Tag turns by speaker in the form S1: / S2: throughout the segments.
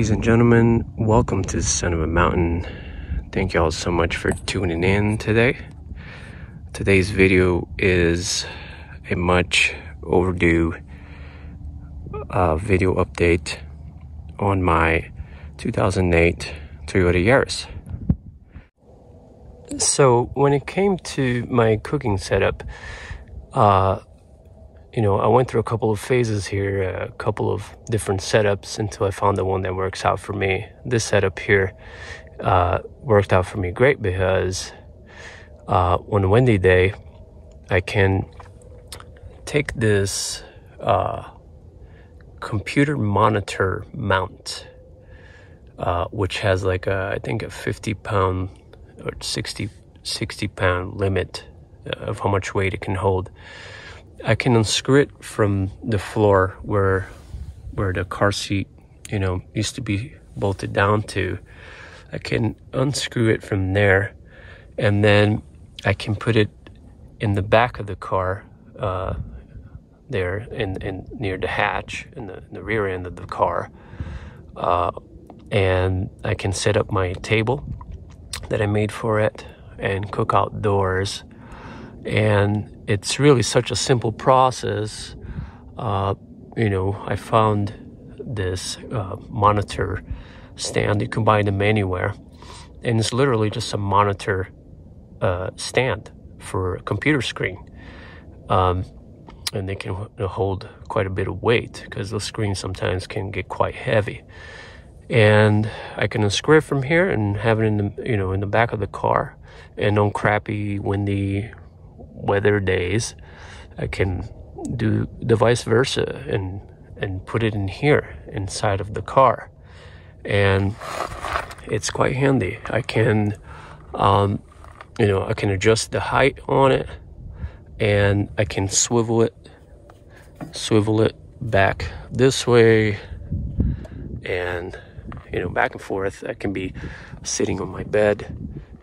S1: Ladies and gentlemen, welcome to Son of a Mountain. Thank you all so much for tuning in today. Today's video is a much overdue uh, video update on my 2008 Toyota Yaris. So, when it came to my cooking setup, uh, you know, I went through a couple of phases here, a couple of different setups until I found the one that works out for me. This setup here uh, worked out for me great because uh, on windy day, I can take this uh, computer monitor mount, uh, which has like a, I think a 50 pound or 60, 60 pound limit of how much weight it can hold I can unscrew it from the floor where where the car seat, you know, used to be bolted down to. I can unscrew it from there, and then I can put it in the back of the car, uh, there in, in near the hatch in the, in the rear end of the car, uh, and I can set up my table that I made for it and cook outdoors and it's really such a simple process. Uh, you know, I found this uh, monitor stand. You can buy them anywhere, and it's literally just a monitor uh, stand for a computer screen. Um, and they can hold quite a bit of weight because the screen sometimes can get quite heavy. And I can unscrew it from here and have it in the you know in the back of the car. And on crappy, windy weather days, I can do the vice versa and and put it in here inside of the car, and it's quite handy. I can, um, you know, I can adjust the height on it, and I can swivel it, swivel it back this way, and you know, back and forth. I can be sitting on my bed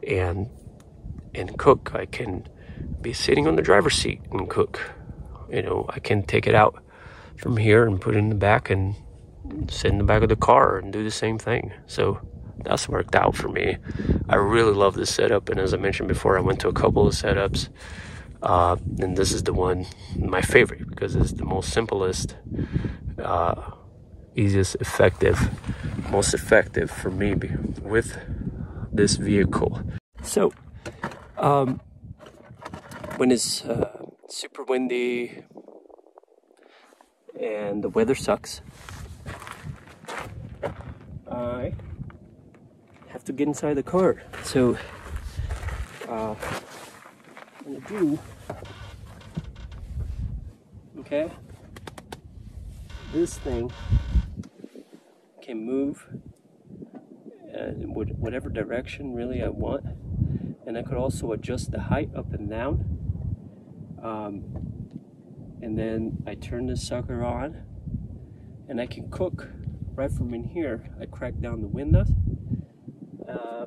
S1: and and cook. I can be sitting on the driver's seat and cook. You know, I can take it out from here and put it in the back and sit in the back of the car and do the same thing. So that's worked out for me. I really love this setup, and as I mentioned before, I went to a couple of setups, uh, and this is the one my favorite because it's the most simplest, uh, easiest, effective, most effective for me with this vehicle. So, um, when it's uh, super windy and the weather sucks, I have to get inside the car. So, uh, I'm gonna do, okay, this thing can move in whatever direction really I want. And I could also adjust the height up and down um, and then I turn this sucker on and I can cook right from in here. I crack down the windows uh,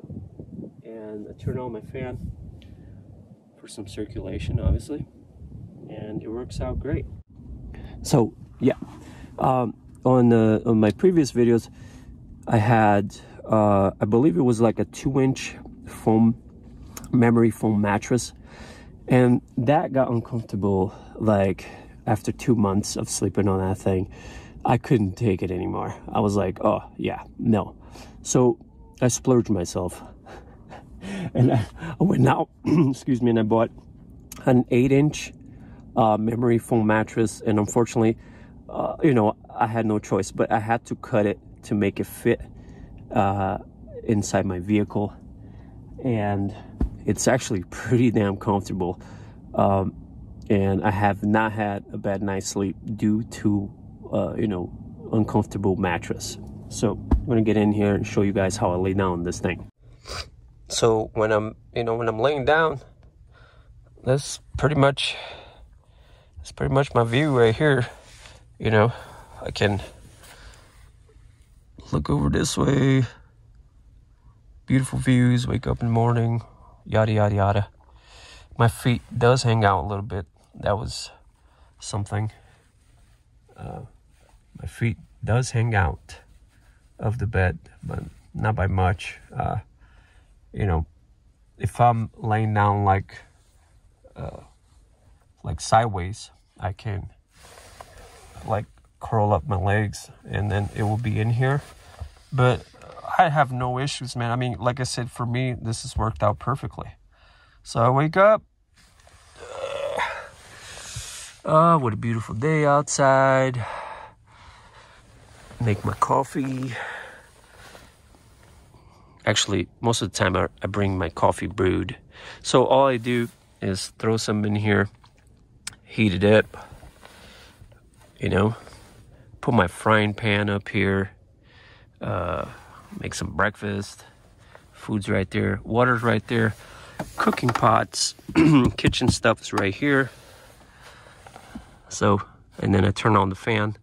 S1: and I turn on my fan for some circulation, obviously, and it works out great. So, yeah, um, on, on my previous videos, I had, uh, I believe it was like a two inch foam, memory foam mattress and that got uncomfortable like after two months of sleeping on that thing. I couldn't take it anymore. I was like, oh, yeah, no. So I splurged myself. and I, I, went out, excuse me, and I bought an eight inch uh, memory foam mattress. And unfortunately, uh, you know, I had no choice, but I had to cut it to make it fit uh, inside my vehicle. And it's actually pretty damn comfortable. Um, and I have not had a bad night's sleep due to, uh, you know, uncomfortable mattress. So I'm gonna get in here and show you guys how I lay down this thing. So when I'm, you know, when I'm laying down, that's pretty much, that's pretty much my view right here. You know, I can look over this way, beautiful views, wake up in the morning, yada yada yada. My feet does hang out a little bit. That was something. Uh, my feet does hang out of the bed, but not by much. Uh, you know, if I'm laying down like uh, like sideways, I can like curl up my legs and then it will be in here. But I have no issues, man. I mean, like I said, for me, this has worked out perfectly. So I wake up. Oh, what a beautiful day outside. Make my coffee. Actually, most of the time I, bring my coffee brewed. So all I do is throw some in here, heat it up, you know, put my frying pan up here, uh, make some breakfast. Food's right there, water's right there, cooking pots, kitchen stuff is right here. So, and then I turn on the fan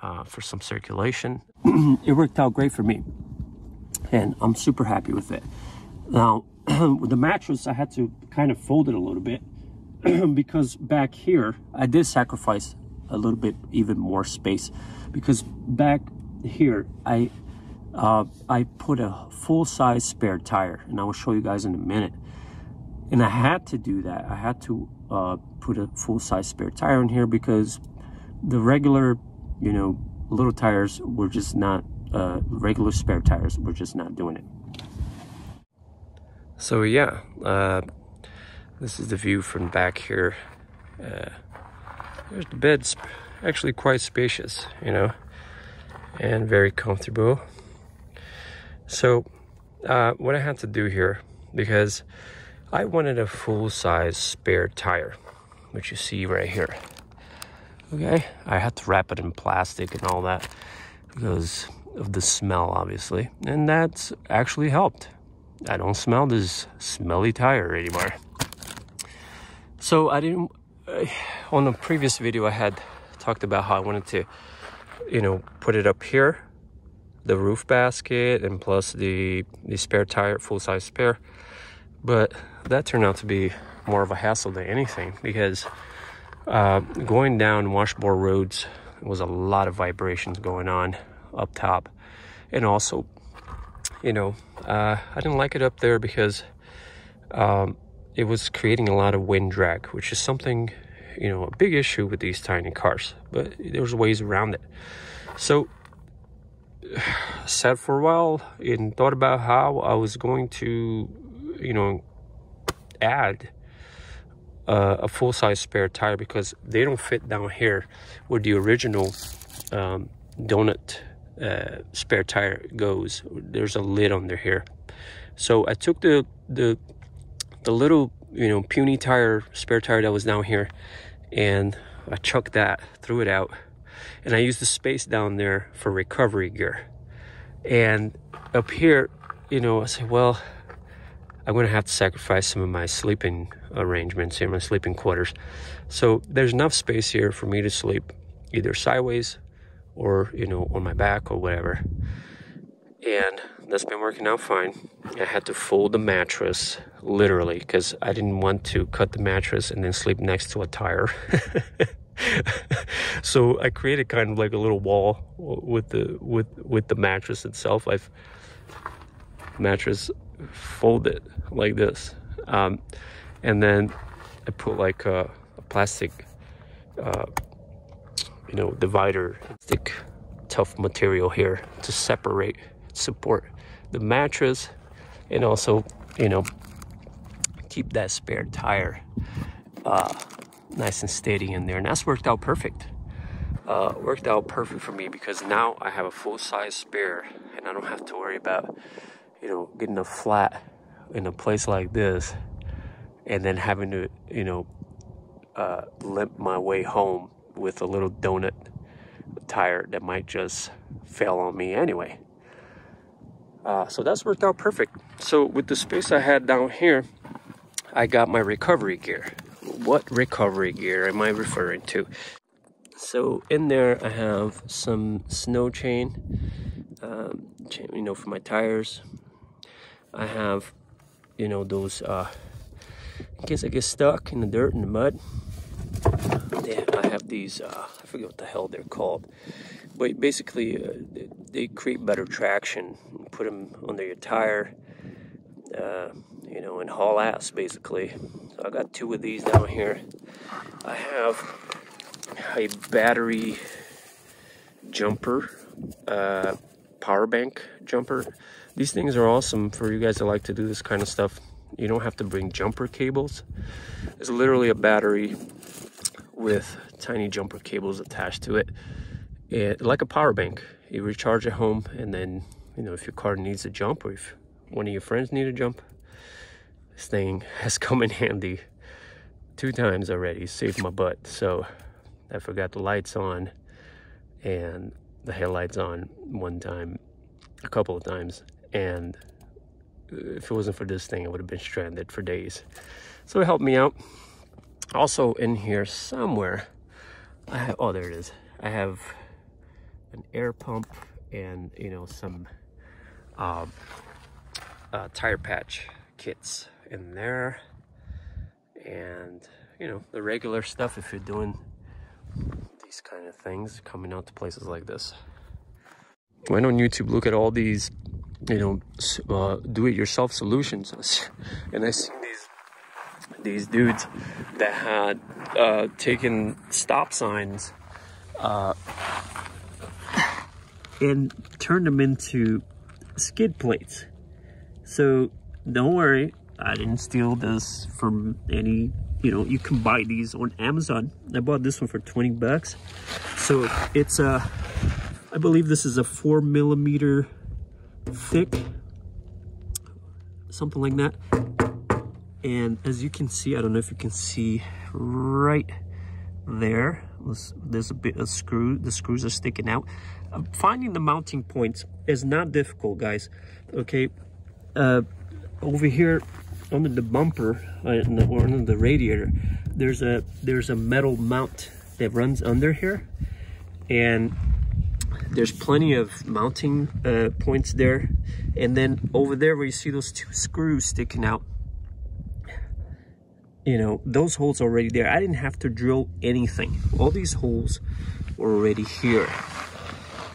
S1: uh, for some circulation. it worked out great for me, and I'm super happy with it. Now, with the mattress, I had to kind of fold it a little bit because back here, I did sacrifice a little bit even more space because back here, I uh, I put a full-size spare tire, and I will show you guys in a minute. And I had to do that. I had to uh, put a full-size spare tire in here because the regular, you know, little tires were just not, uh, regular spare tires were just not doing it. So yeah, uh, this is the view from back here. Uh, there's the bed's actually quite spacious, you know, and very comfortable. So uh, what I had to do here, because I wanted a full-size spare tire, which you see right here. Okay, I had to wrap it in plastic and all that because of the smell, obviously, and that's actually helped. I don't smell this smelly tire anymore. So I didn't, uh, on a previous video I had talked about how I wanted to, you know, put it up here, the roof basket and plus the, the spare tire, full-size spare. But that turned out to be more of a hassle than anything because uh, going down washboard roads was a lot of vibrations going on up top. And also, you know, uh, I didn't like it up there because um, it was creating a lot of wind drag, which is something, you know, a big issue with these tiny cars, but there's ways around it. So, sat for a while and thought about how I was going to, you know, add uh, a full-size spare tire because they don't fit down here where the original um, donut uh, spare tire goes. There's a lid under here. So I took the the the little you know puny tire spare tire that was down here and I chucked that, threw it out, and I used the space down there for recovery gear. And up here, you know, I said, well, I'm gonna have to sacrifice some of my sleeping arrangements here, my sleeping quarters. So there's enough space here for me to sleep either sideways or, you know, on my back or whatever. And that's been working out fine. I had to fold the mattress literally because I didn't want to cut the mattress and then sleep next to a tire. so I created kind of like a little wall with the with with the mattress itself. I've mattress folded like this, um, and then I put like a, a plastic, uh, you know, divider, thick, tough material here to separate, support the mattress, and also, you know, keep that spare tire uh, nice and steady in there. And that's worked out perfect. Uh, worked out perfect for me because now I have a full size spare and I don't have to worry about, you know, getting a flat in a place like this and then having to, you know, uh, limp my way home with a little donut tire that might just fail on me anyway. Uh, so that's worked out perfect. So with the space I had down here, I got my recovery gear. What recovery gear am I referring to? So in there I have some snow chain, um, you know, for my tires. I have, you know, those uh, in case I get stuck in the dirt and the mud. I have these, uh, I forget what the hell they're called, basically uh, they create better traction. Put them under your tire, uh, you know, and haul ass basically. So I got two of these down here. I have a battery jumper, uh, power bank jumper. These things are awesome for you guys that like to do this kind of stuff. You don't have to bring jumper cables. It's literally a battery with tiny jumper cables attached to it. It. Like a power bank. You recharge at home and then, you know, if your car needs a jump or if one of your friends need a jump, this thing has come in handy two times already. Saved my butt. So I forgot the lights on and the headlights on one time, a couple of times. And uh, if it wasn't for this thing, I would have been stranded for days. So it helped me out. Also in here somewhere, I have, oh, there it is. I have an air pump and, you know, some um, uh, tire patch kits in there. And, you know, the regular stuff if you're doing these kind of things coming out to places like this. Went on YouTube, look at all these, you know, uh, do-it-yourself solutions. And I see these these dudes that had uh, taken stop signs uh, and turned them into skid plates. So don't worry, I didn't steal this from any, you know, you can buy these on Amazon. I bought this one for 20 bucks. So it's a, I believe this is a four millimeter thick, something like that. And as you can see, I don't know if you can see right there, there's a bit of screw, the screws are sticking out. Uh, finding the mounting points is not difficult, guys. Okay, uh, over here under the bumper uh, or under the radiator, there's a there's a metal mount that runs under here, and there's plenty of mounting uh, points there. And then over there where you see those two screws sticking out, you know, those holes already there. I didn't have to drill anything. All these holes were already here.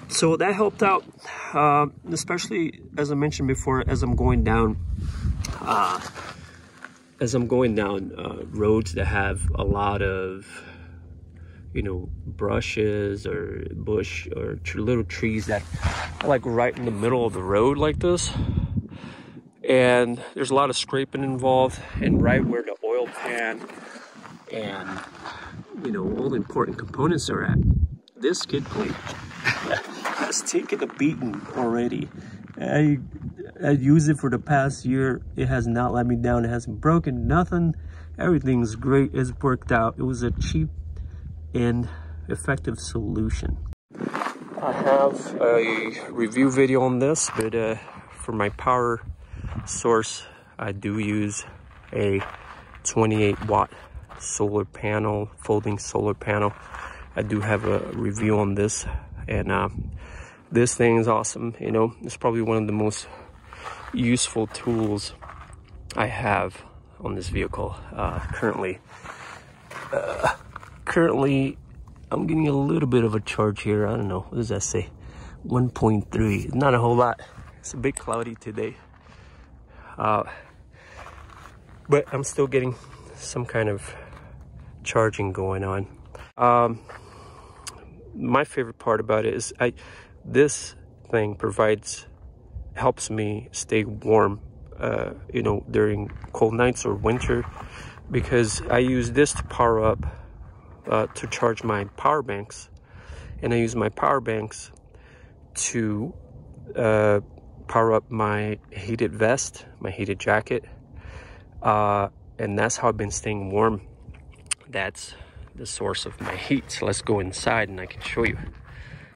S1: So that helped out, uh, especially as I mentioned before, as I'm going down uh, as I'm going down uh, roads that have a lot of, you know, brushes or bush or little trees that are like right in the middle of the road like this. And there's a lot of scraping involved and right where the oil pan and, you know, all the important components are at. This skid plate has taken a beating already. I I use it for the past year. It has not let me down. It hasn't broken, nothing. Everything's great. It's worked out. It was a cheap and effective solution. I have a review video on this, but uh, for my power source, I do use a 28 watt solar panel, folding solar panel. I do have a review on this and uh, this thing is awesome. You know, it's probably one of the most useful tools I have on this vehicle uh, currently. Uh, currently, I'm getting a little bit of a charge here. I don't know, what does that say? 1.3, not a whole lot. It's a bit cloudy today. Uh, but I'm still getting some kind of charging going on. Um, my favorite part about it is I, this thing provides helps me stay warm, uh, you know, during cold nights or winter because I use this to power up, uh, to charge my power banks. And I use my power banks to uh, power up my heated vest, my heated jacket. Uh, and that's how I've been staying warm. That's the source of my heat. So let's go inside and I can show you.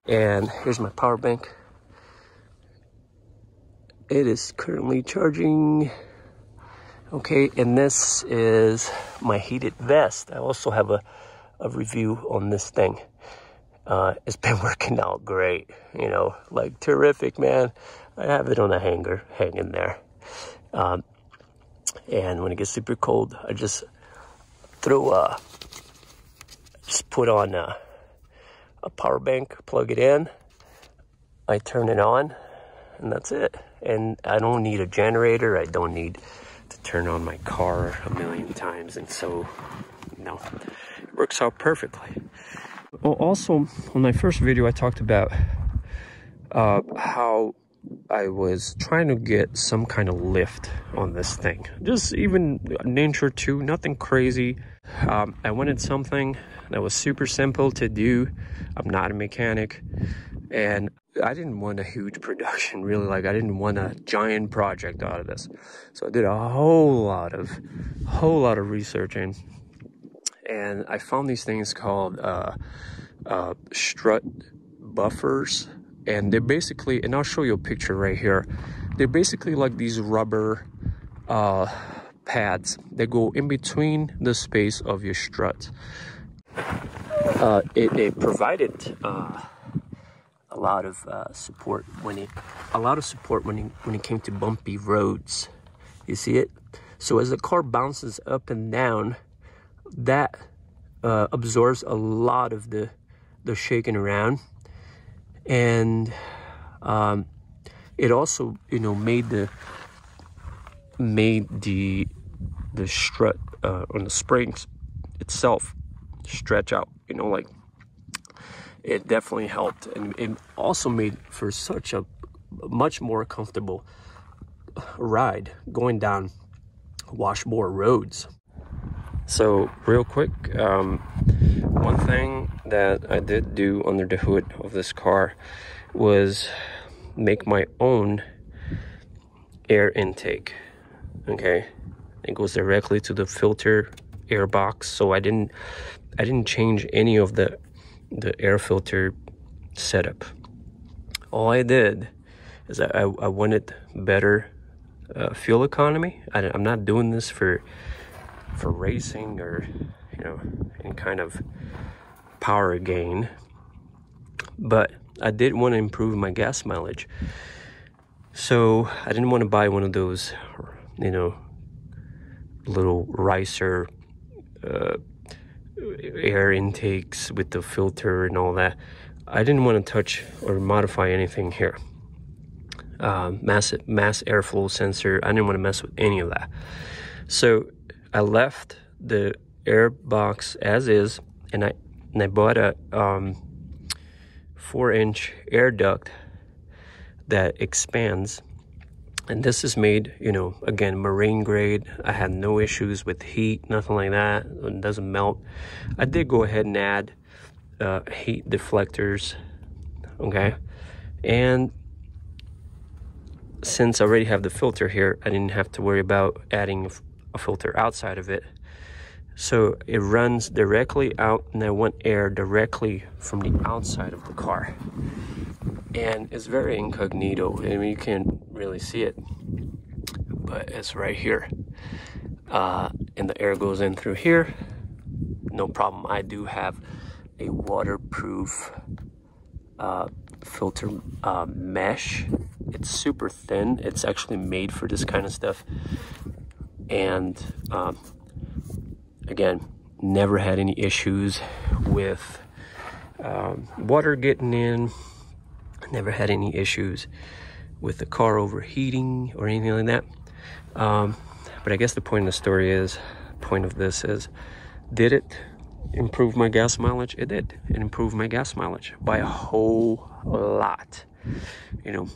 S1: And here's my power bank. It is currently charging. Okay, and this is my heated vest. I also have a, a review on this thing. Uh, it's been working out great, you know, like terrific, man. I have it on a hanger hanging there. Um, and when it gets super cold, I just throw a, just put on a, a power bank, plug it in, I turn it on, and that's it. And I don't need a generator. I don't need to turn on my car a million times. And so, no, it works out perfectly. Well, also, on my first video, I talked about uh, how I was trying to get some kind of lift on this thing. Just even an inch or two, nothing crazy. Um, I wanted something that was super simple to do. I'm not a mechanic and I didn't want a huge production really like I didn't want a giant project out of this. So I did a whole lot of whole lot of researching and I found these things called uh, uh, strut buffers and they're basically and i'll show you a picture right here. They're basically like these rubber uh, pads that go in between the space of your strut. Uh, it, it, provided uh, a lot of uh, support when it a lot of support when it when it came to bumpy roads. You see it? So as the car bounces up and down that uh, absorbs a lot of the the shaking around and um, it also you know made the made the the strut uh, on the springs itself stretch out you know like it definitely helped. And it also made for such a much more comfortable ride going down washboard roads. So real quick um, one thing that I did do under the hood of this car was make my own air intake okay? It goes directly to the filter air box so I didn't I didn't change any of the the air filter setup. All I did is I, I wanted better uh, fuel economy. I, I'm not doing this for for racing or you know any kind of power gain. But I did want to improve my gas mileage. So I didn't want to buy one of those you know little ricer uh, air intakes with the filter and all that. I didn't want to touch or modify anything here. Uh, mass mass airflow sensor I didn't want to mess with any of that. So I left the air box as is and I and I bought a um, four inch air duct that expands. And this is made you know again marine grade. I had no issues with heat nothing like that. It doesn't melt. I did go ahead and add uh, heat deflectors okay? And since I already have the filter here I didn't have to worry about adding a filter outside of it so it runs directly out and I want air directly from the outside of the car. And it's very incognito. I mean, you can't really see it, but it's right here. Uh, and the air goes in through here. No problem. I do have a waterproof uh, filter uh, mesh. It's super thin. It's actually made for this kind of stuff. And um, again, never had any issues with um, water getting in. Never had any issues with the car overheating or anything like that. Um, but I guess the point of the story is, point of this is, did it improve my gas mileage? It did. It improved my gas mileage by a whole lot. You know,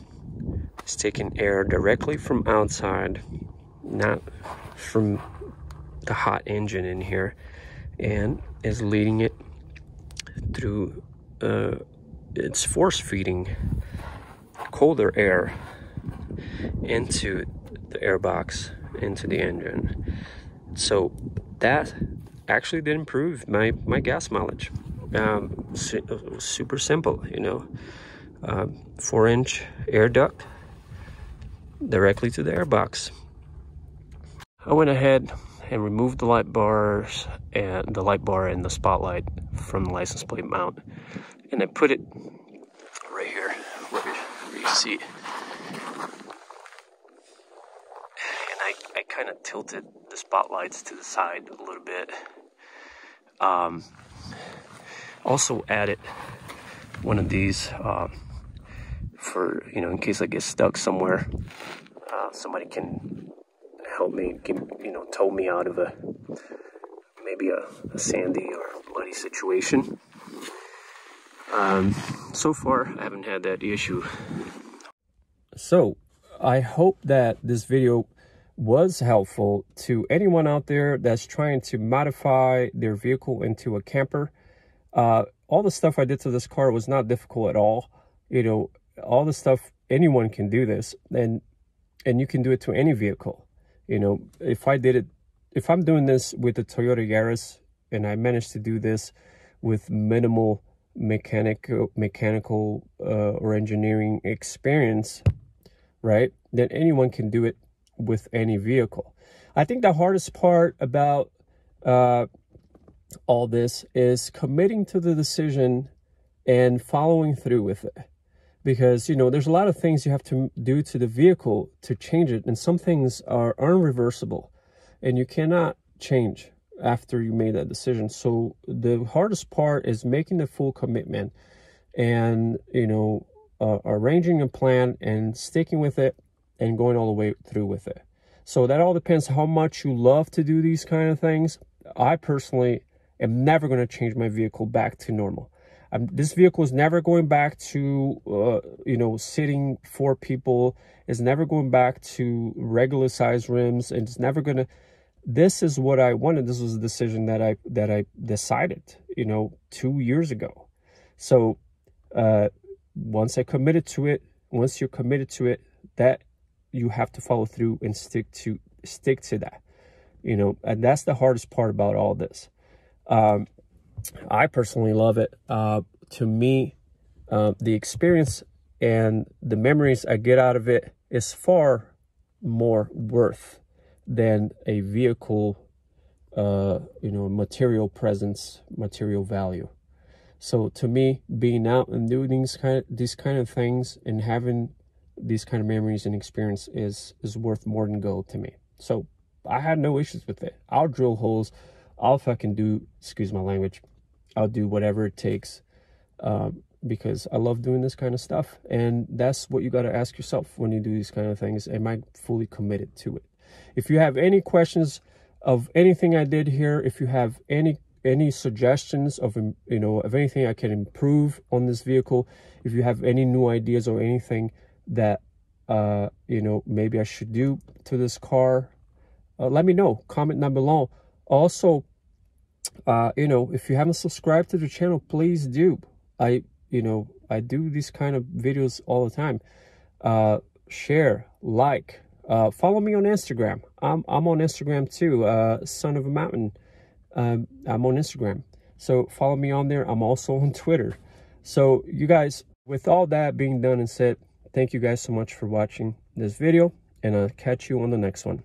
S1: it's taking air directly from outside, not from the hot engine in here and is leading it through uh, it's force feeding colder air into the airbox into the engine. So that actually did improve my my gas mileage. Um, super simple you know. Um, four inch air duct directly to the airbox. I went ahead and remove the light bars and the light bar and the spotlight from the license plate mount. And I put it right here where, where you see. And I, I kind of tilted the spotlights to the side a little bit. Um, Also added one of these uh, for, you know, in case I get stuck somewhere, uh, somebody can help me, you know, tow me out of a, maybe a, a sandy or muddy situation. Um, so far, I haven't had that issue. So, I hope that this video was helpful to anyone out there that's trying to modify their vehicle into a camper. Uh, all the stuff I did to this car was not difficult at all. You know, all the stuff, anyone can do this and, and you can do it to any vehicle. You know, if I did it, if I'm doing this with the Toyota Yaris and I managed to do this with minimal mechanical, mechanical uh, or engineering experience, right, then anyone can do it with any vehicle. I think the hardest part about uh, all this is committing to the decision and following through with it. Because, you know, there's a lot of things you have to do to the vehicle to change it, and some things are irreversible, and you cannot change after you made that decision. So the hardest part is making the full commitment and, you know, uh, arranging a plan and sticking with it and going all the way through with it. So that all depends how much you love to do these kind of things. I personally am never going to change my vehicle back to normal. Um, this vehicle is never going back to, uh, you know, sitting four people. It's never going back to regular size rims. And it's never going to, this is what I wanted. This was a decision that I, that I decided, you know, two years ago. So, uh, once I committed to it, once you're committed to it, that you have to follow through and stick to stick to that you know and that's the hardest part about all this um, i personally love it uh, to me uh, the experience and the memories i get out of it is far more worth than a vehicle uh, you know material presence material value so to me being out and doing these kind of these kind of things and having these kind of memories and experience is is worth more than gold to me. So I had no issues with it. I'll drill holes. I'll fucking do, excuse my language, I'll do whatever it takes um, because I love doing this kind of stuff. And that's what you got to ask yourself when you do these kind of things. Am I fully committed to it? If you have any questions of anything I did here, if you have any any suggestions of you know of anything I can improve on this vehicle, if you have any new ideas or anything, that uh, you know maybe I should do to this car, uh, let me know. Comment down below. Also, uh, you know, if you haven't subscribed to the channel, please do. I, you know, I do these kind of videos all the time. Uh, share, like, uh, follow me on Instagram. I'm I'm on Instagram too. Uh, Son of a Mountain. Um, I'm on Instagram. So follow me on there. I'm also on Twitter. So you guys, with all that being done and said, Thank you guys so much for watching this video and I'll catch you on the next one.